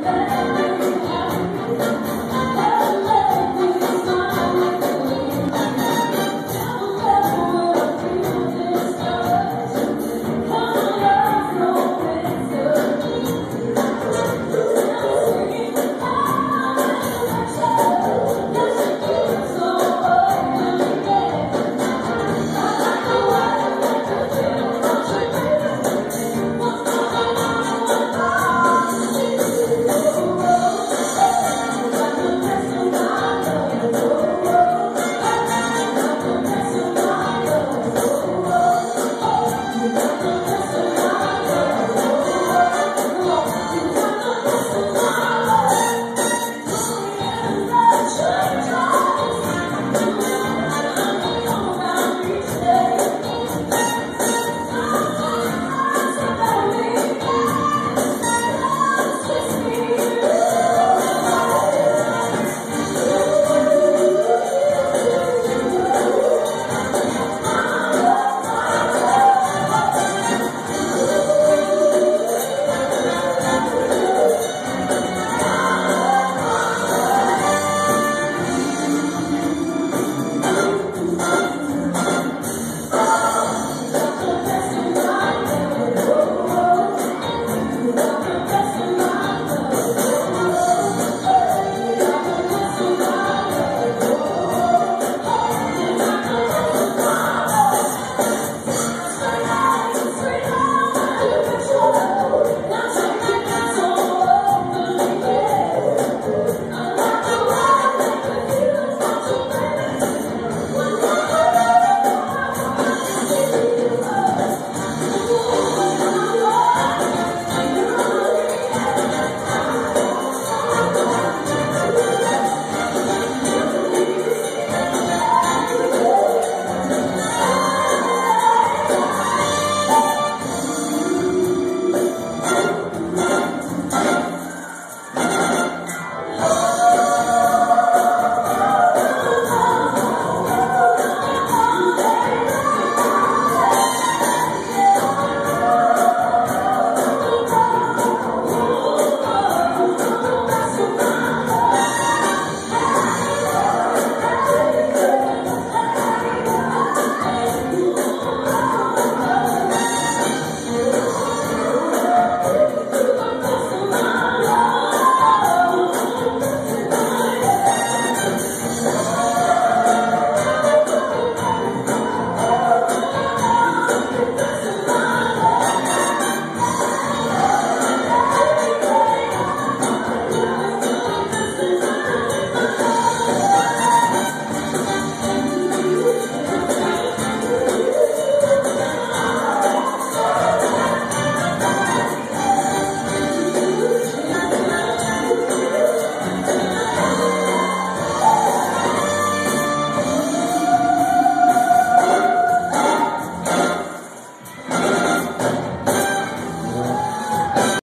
Yeah.